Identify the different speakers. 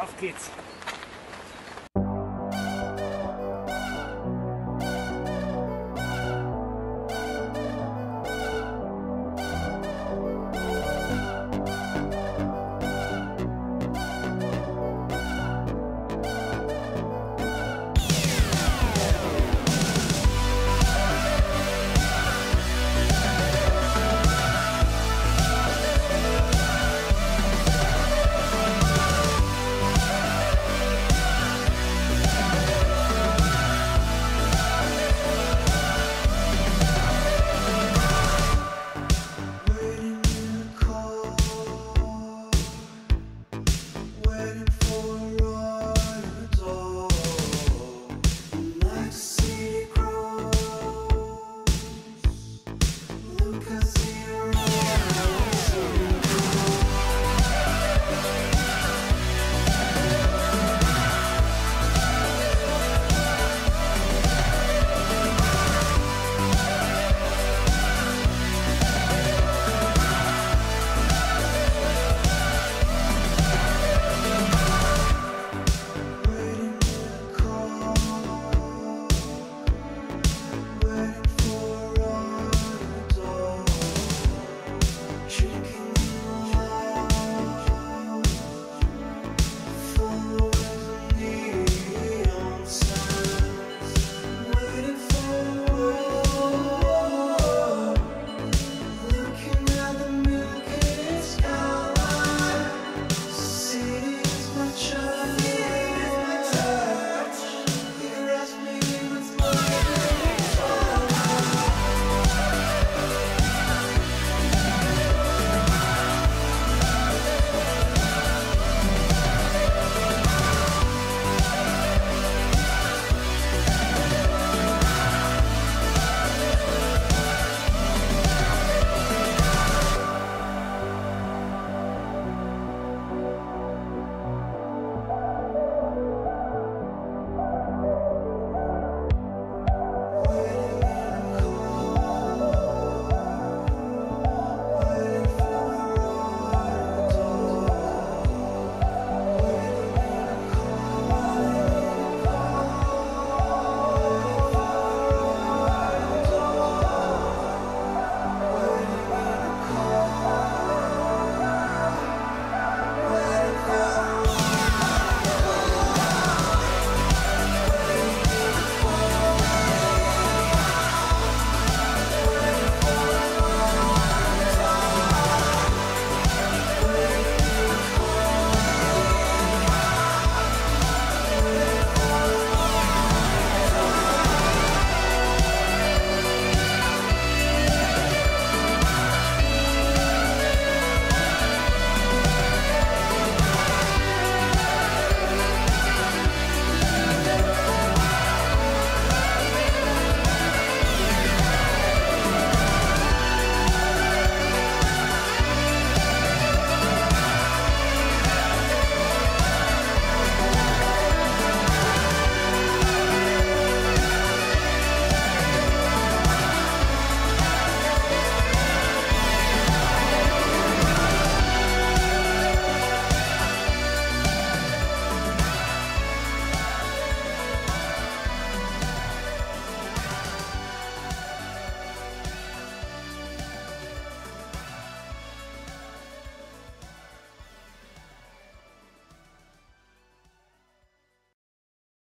Speaker 1: Auf geht's.